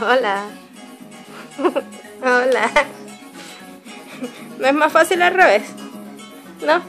Hola. Hola. ¿No es más fácil al revés? ¿No?